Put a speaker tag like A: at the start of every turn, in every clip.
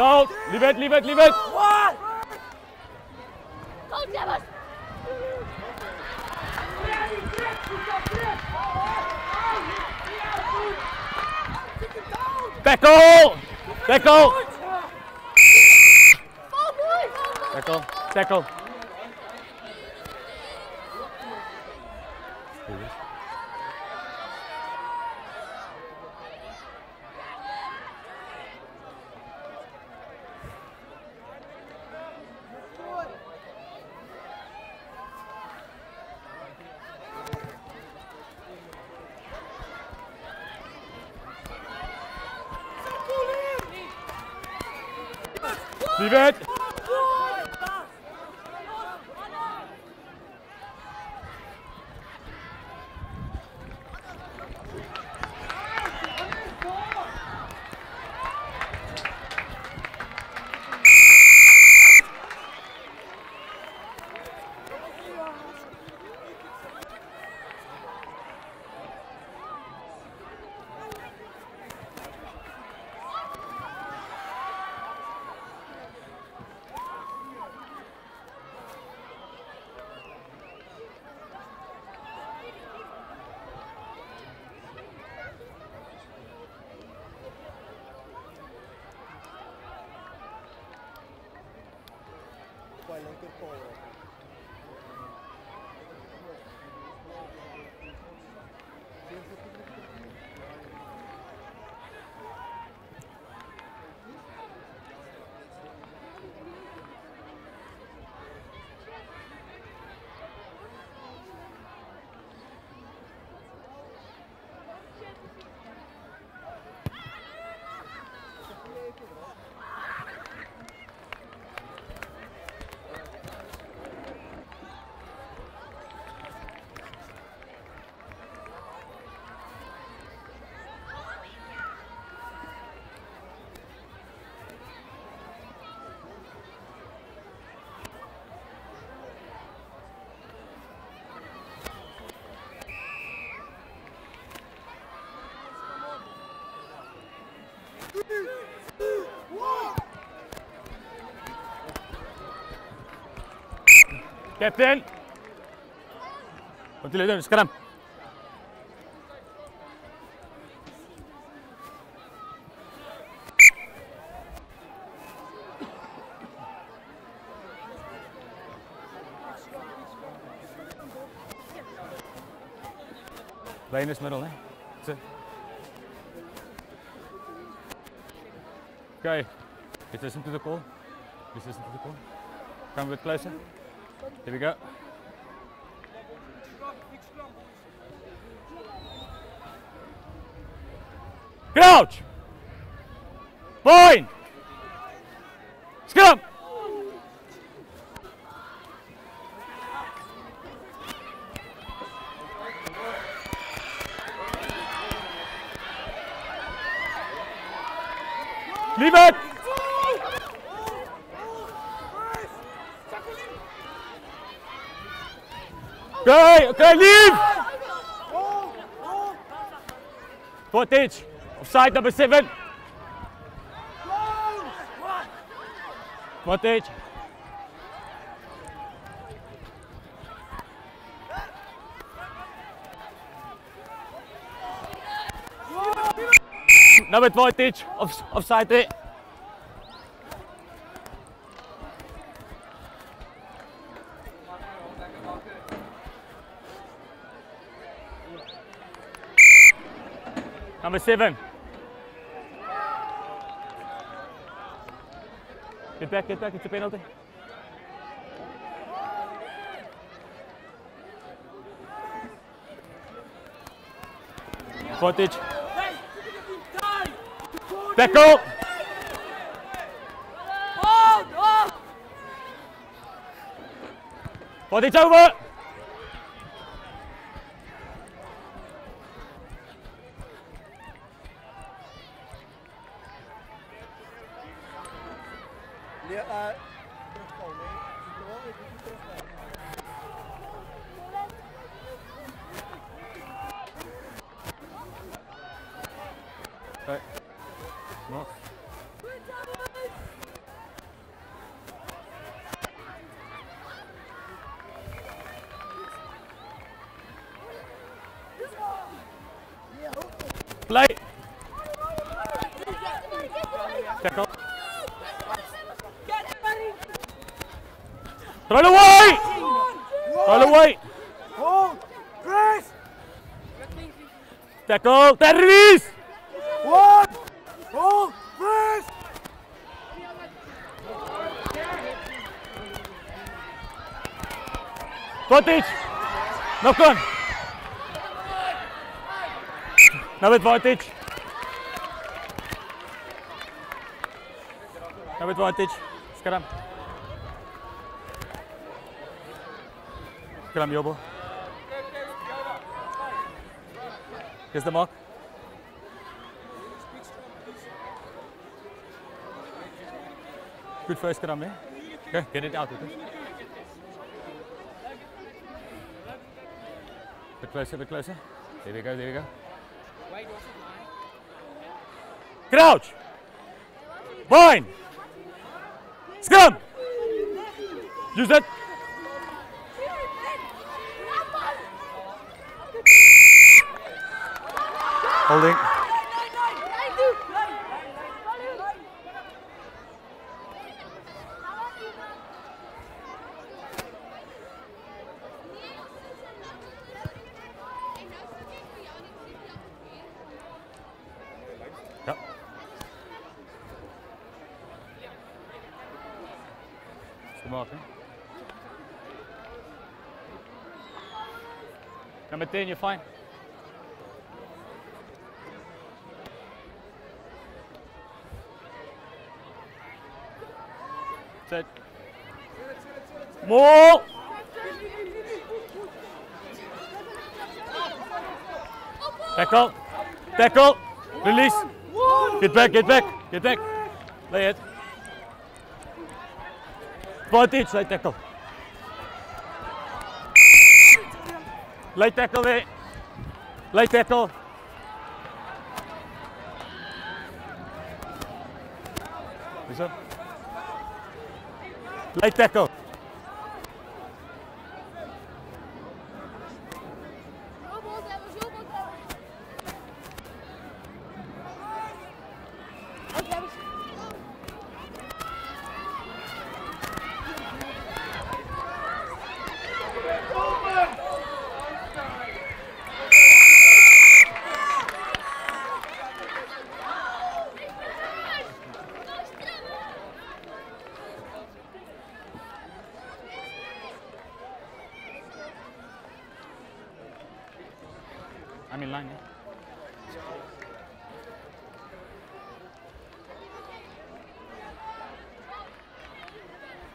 A: No, leave it, leave it, leave it.
B: Go, Devon!
A: Tackle! Tackle! Tackle, tackle. Leave it. كابتن قلت له ده سكرام Bijna smiddel, hè? Okay. Just listen to the call. Just listen to the call. Come a bit closer. Here we go. Crouch! Point! Scrum! Leave it! Okay, okay, leave! Footage. Offside number seven. Footage. Number footage. Off, offside there. Number seven. Get back, get back, it's a penalty. Footage. Back Tackle. Footage over. Away. Throw it away.
C: Hold! Chris!
A: Tackle. It is.
C: One! Hold! Chris!
A: Advantage. Nog kan. No advantage. No advantage. Scrum. Scrum, Jobo. Here's the mark. Good first scrum, eh? Okay, get it out. Okay? Bit closer, bit closer. There we go, there we go. Crouch! Bind! Scrum! Use it! Holding. Is gemaakt, hè? You're fine. Set. More! Tackle! Tackle! Release! Get back, get back, get back. Lay it. Advantage, light tackle. Light tackle eh? there. Light tackle. Is up. Light tackle. I'm in line. Yeah?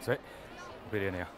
A: Sweet. Video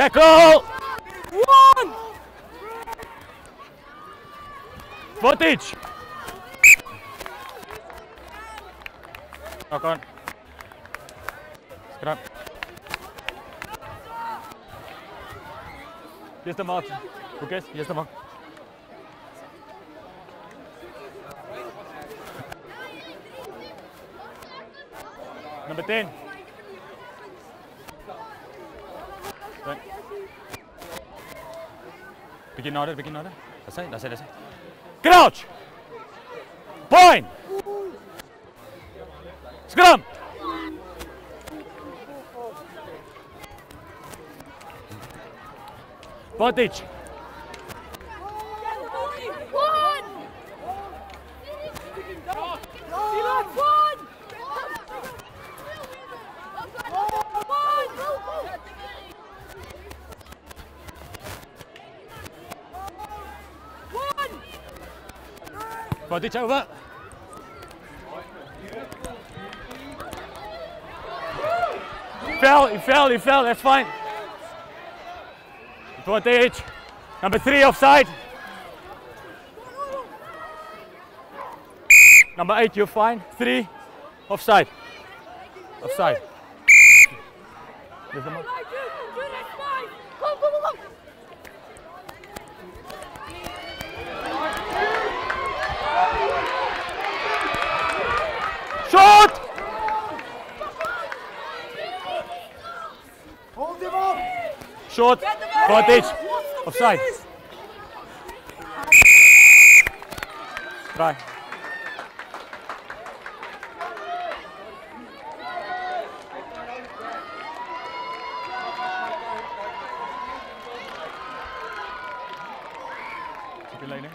A: Tackle!
C: One!
A: Footage! Knock on. Scrum. Here's the mark. Okay, here's the mark. Number 10. Right. Begin order, begin order. That's it, that's it, that's it. Crouch. Point. Scrum. Advantage. Advantage over. He fell, he fell, he fell, that's fine. Advantage. Number three offside. Number eight, you're fine. Three, offside. Offside. There's the mark.
B: Right, good, good, that's fine. Come, come, come, come.
A: Shot!
C: Hold him up!
A: Short. Advantage. Offside. Try. Keep your lane in.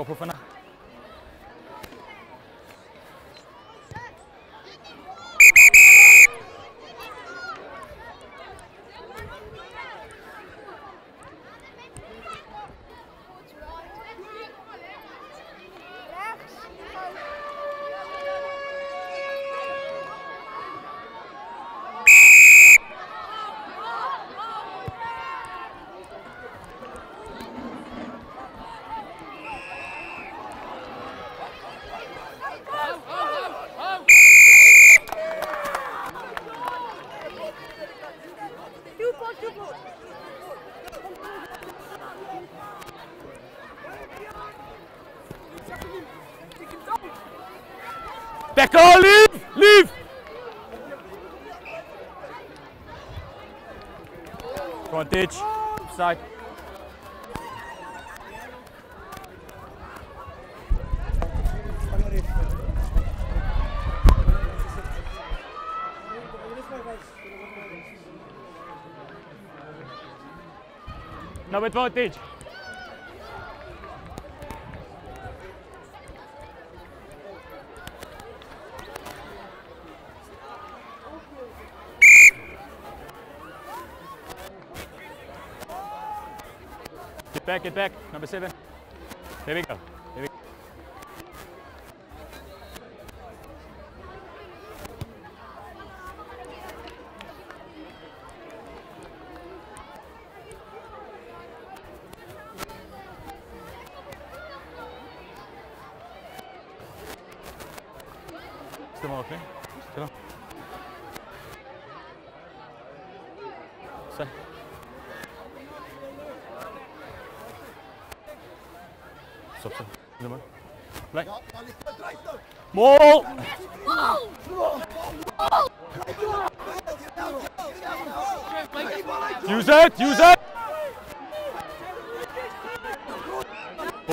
A: Skop op Tackle, leave! Leave! Advantage. Side. No advantage. Back, get back. Number seven. There we go.
C: Het eruit nou.
A: Mol! Use it, use it!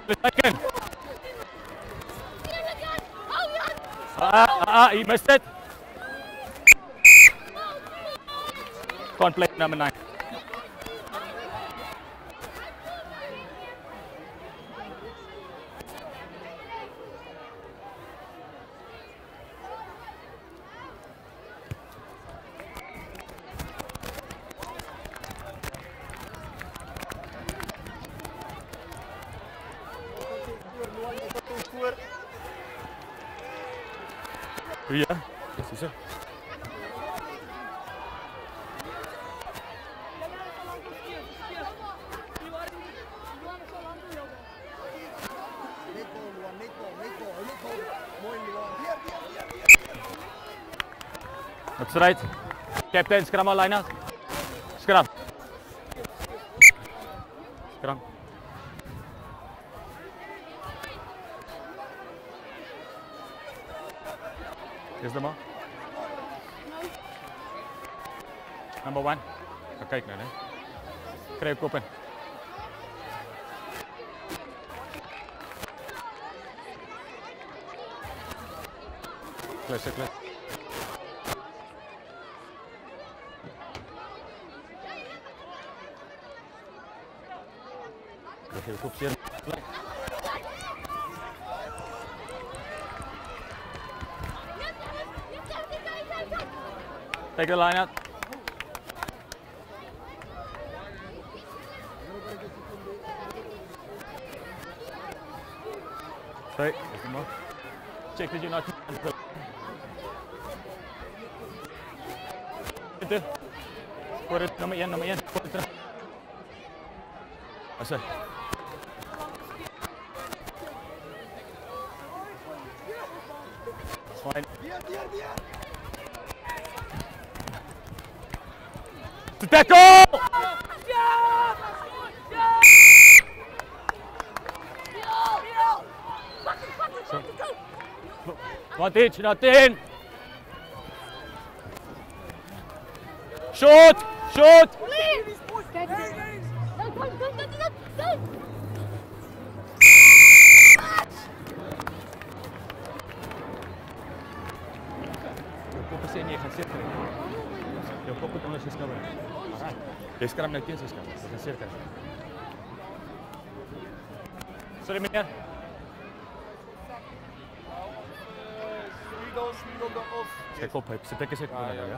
A: Ball taken. Ah, ah, ah, he missed it. Can't play number nine.
C: Hier, hier, hier, hier.
A: That's right. Captain, scrum our line out. Scrum. Here's the mark. Number one. Gaan kyk nou, né? Kry jou kop in. Jou kop. Take the line out. Sorry, there's the mark. Check that you're not. Itu. Korek nama Ian, nama Ian. Asal. Fine.
C: Biar, biar, biar.
A: To tackle! Advantage, nothing. Shoot! Shoot!
B: Je scram naar tien, ze
A: scram. Dat is een cirkel. Sorry, meneer.
C: Schrikkel, schrikkel, dan
A: of. Zet op, heb je zet op.
C: Ja, ja,
A: ja.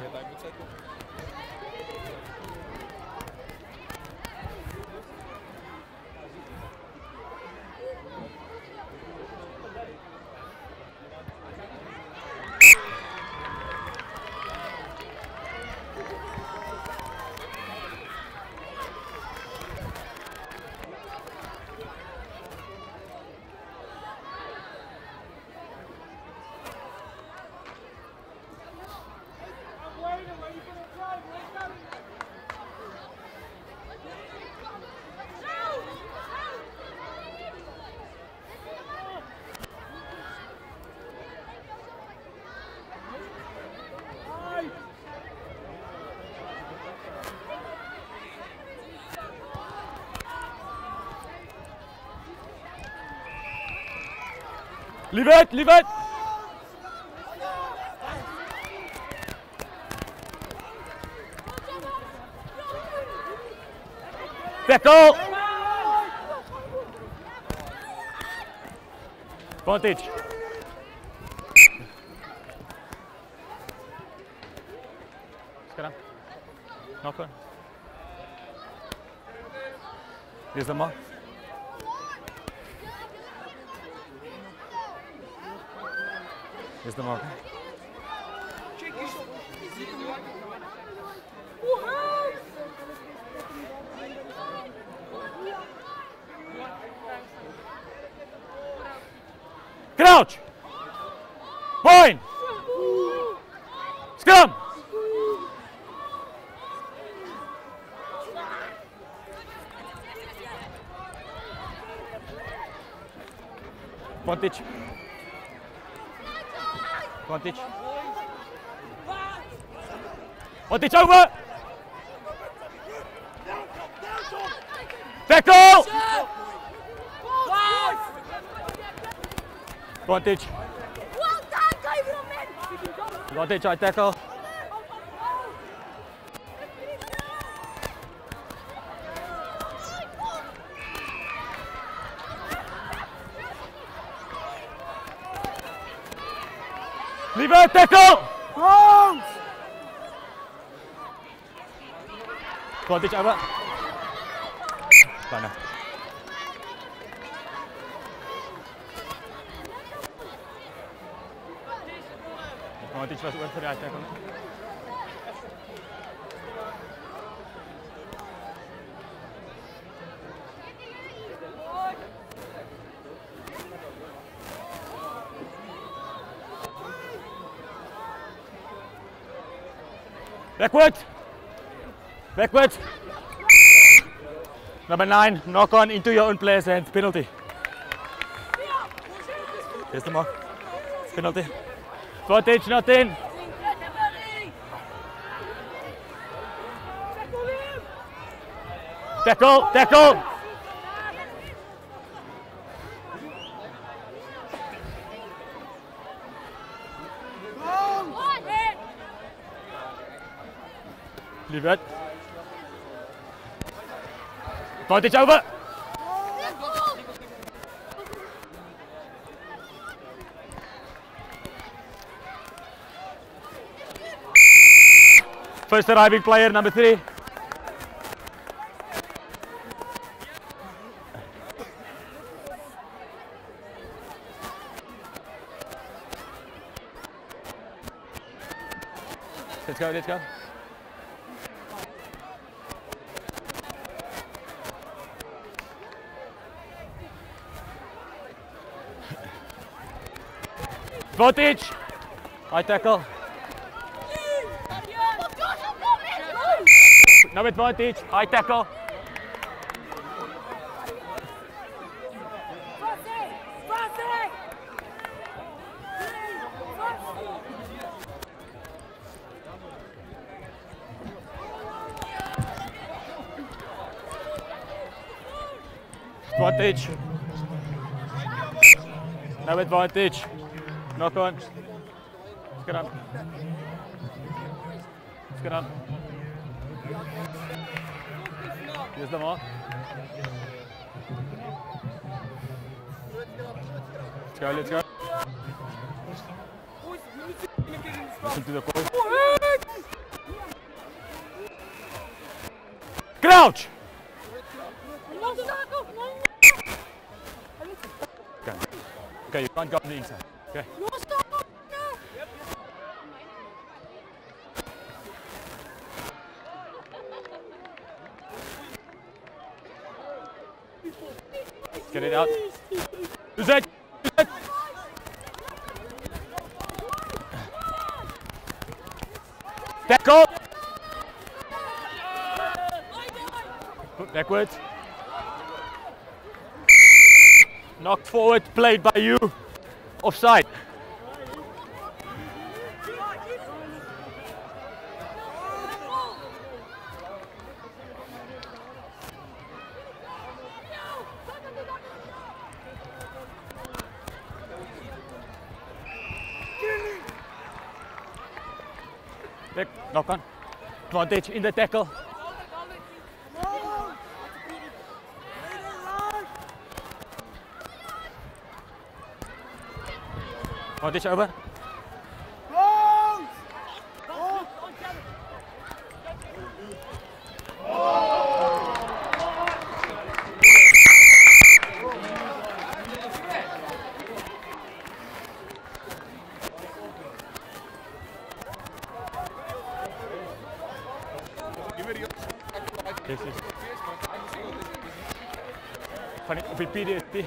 A: Leave it, leave it. Tackle! Advantage. Sekarang. Knock on. Here's the mark. Here's the mark. Crouch! Point! Scrum! Advantage. Advantage. Advantage over! Tackle! Advantage.
B: Well done, David, man!
A: Advantage, I tackle. Leave it, tackle! Advantage over. Fine. Advantage was oor vir die tackle. Backward. Backward. Number nine, knock on into your own player's hands. Penalty. Here's the mark. Penalty. Footage not in. Tackle, tackle. It. Footage over. First arriving player, number three. Let's go, let's go. Voltage. High tackle. No advantage. High tackle. Advantage. No advantage. Knock on. Let's get on. Let's get on. Here's the mark. Let's go, let's go. Listen to the call. Crouch! Okay. Okay, you can't go on the inside. Okay. It out. Who's that? Who's that? Tackle! Put backwards. Knocked forward, played by you. Offside. Back, knock on. Advantage in the tackle. Advantage over. Yes, o Van ik op je PDT